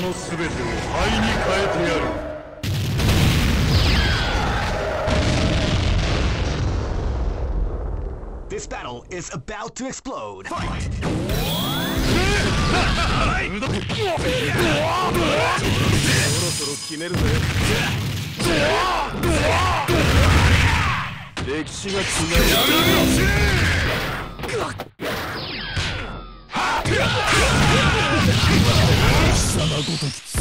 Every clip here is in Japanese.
の全てを灰に変えてやる This battle is about to explode. Fight! そろそろ決めるぜ歴史が違う貴様ごとき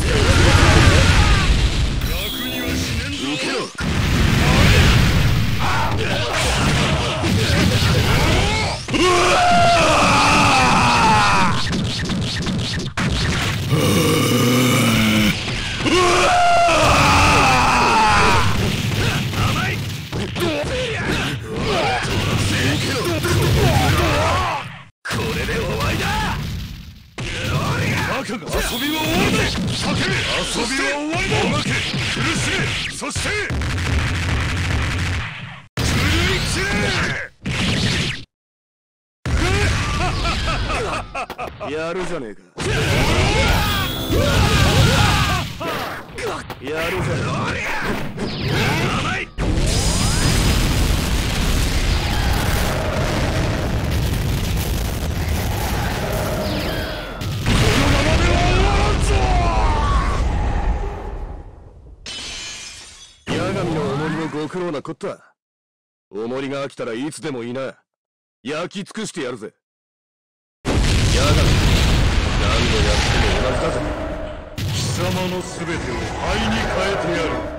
やるじゃねえか。やるじゃねえか八神の重りもご苦労なこった重りが飽きたらいつでもいいな焼き尽くしてやるぜ。やが何度やっても同じだぜ貴様の全てを灰に変えてやる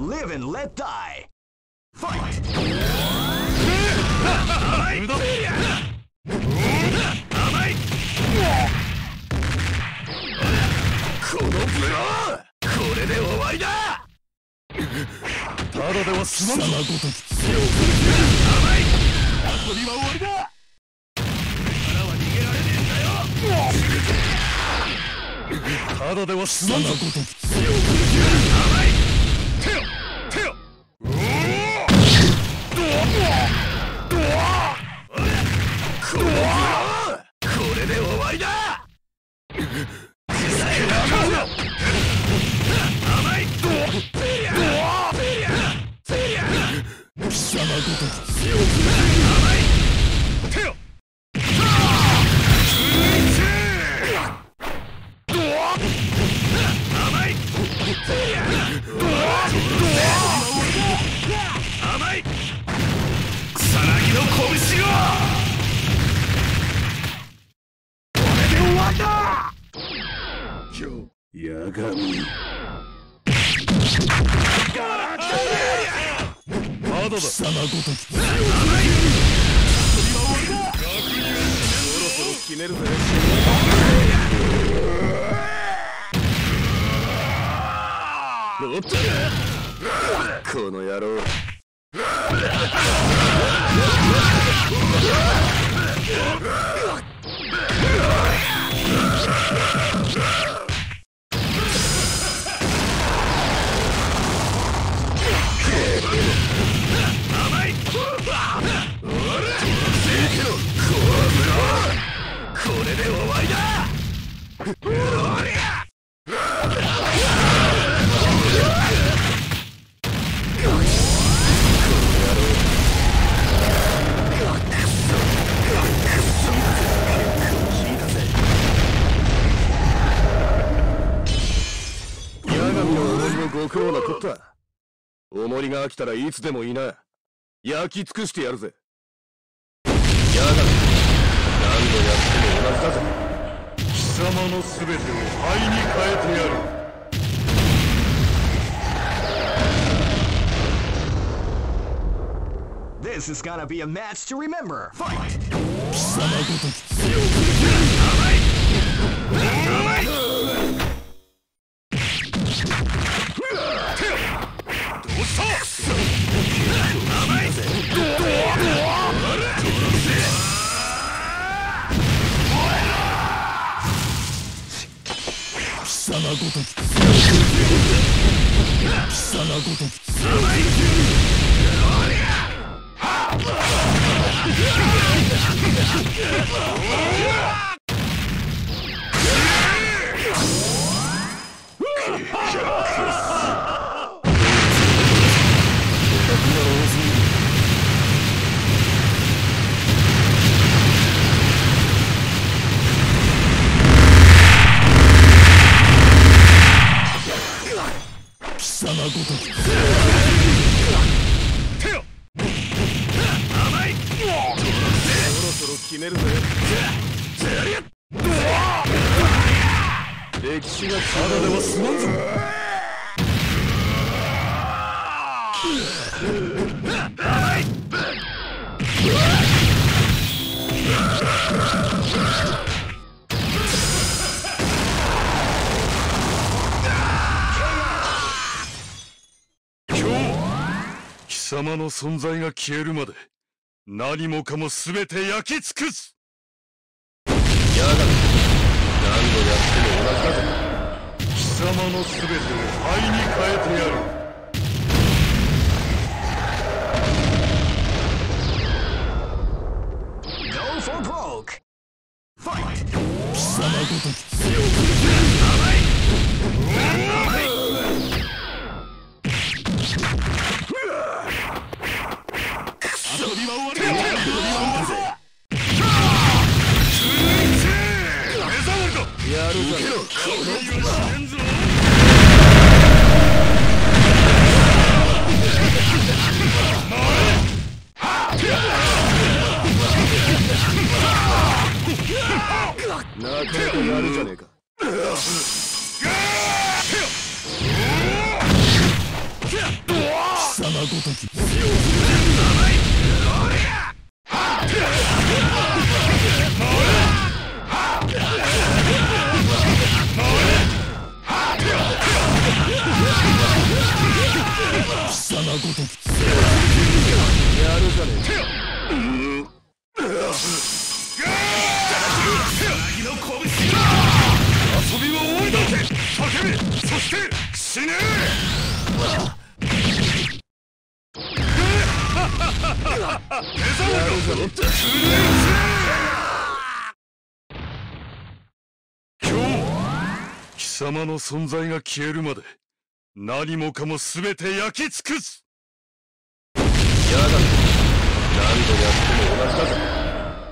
Live and let die. Fight! 無駄このブローこれで終わりだただでは済まんぞごとき遊びまだでは済まんぞことこの野郎重りが飽きたらいつでもいい。な焼き尽くしてやるぜ。八神何度やっても同じだぜ。貴様の全てを灰に変えてやる。This is gonna be a match to remember. Fight! ごとき貴様ごとき貴様ごときめるぜ。歴史がただでは済まんぞ今日貴様の存在が消えるまで。何もかも全て焼き尽くす。やがて何度やっても同じだぜ。貴様の全てを灰に変えてやるやるじゃねこのは死ねんぞなかなかやるじゃねえか。貴様ごとき。貴様ごときやるじゃねえか遊びは終わりだ叫べそして死ねやるじゃね今日貴様の存在が消えるまで何もかも全て焼き尽くす。えやがて何度やっても同じだぜ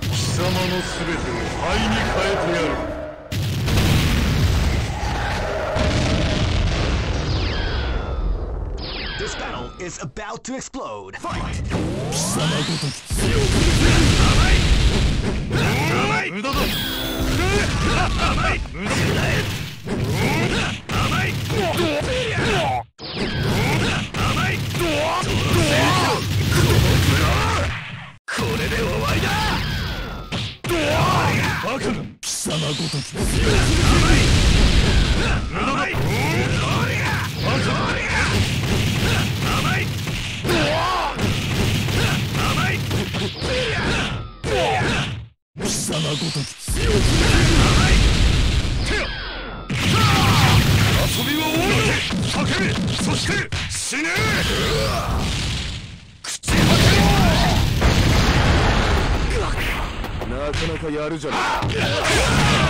貴様の全てを灰に変えてやる。This battle is about to explode. Fight. 貴様ごとき甘い。無駄だ甘い。無駄だ様ごとき甘い無駄だバカ甘い甘い貴様ごとき甘い手よ遊びは終わりだ叫べそして死ね口吐けなかなかやるじゃね甘い。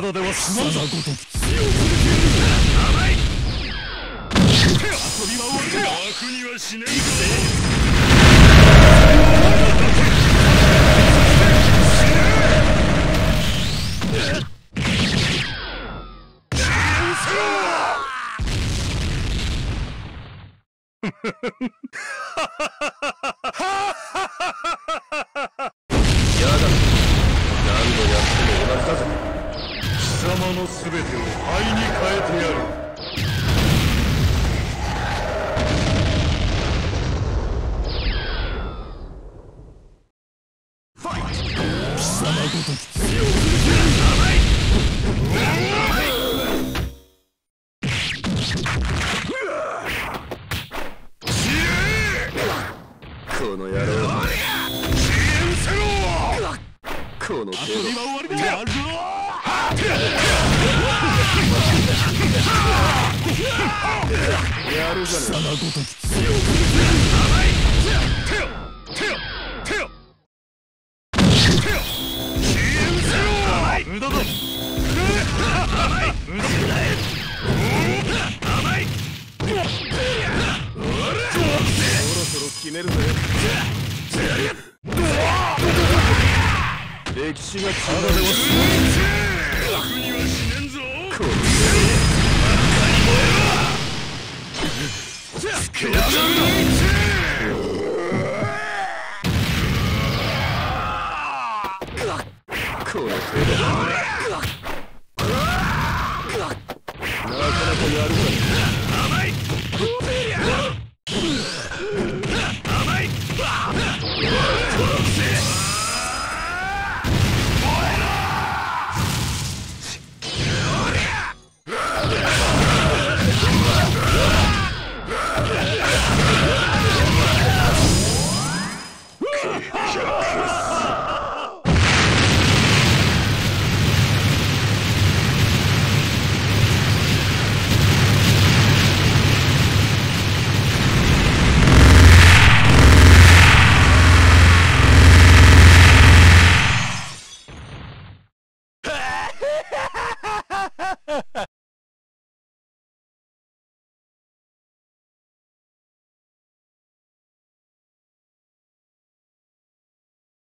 ただでは済まんぞ甘い遊びは終わりだ。楽にはしねえぞえやがて何度やっても同じだぜ。貴様の全てを灰に変えてやる。やるじゃねえ。歴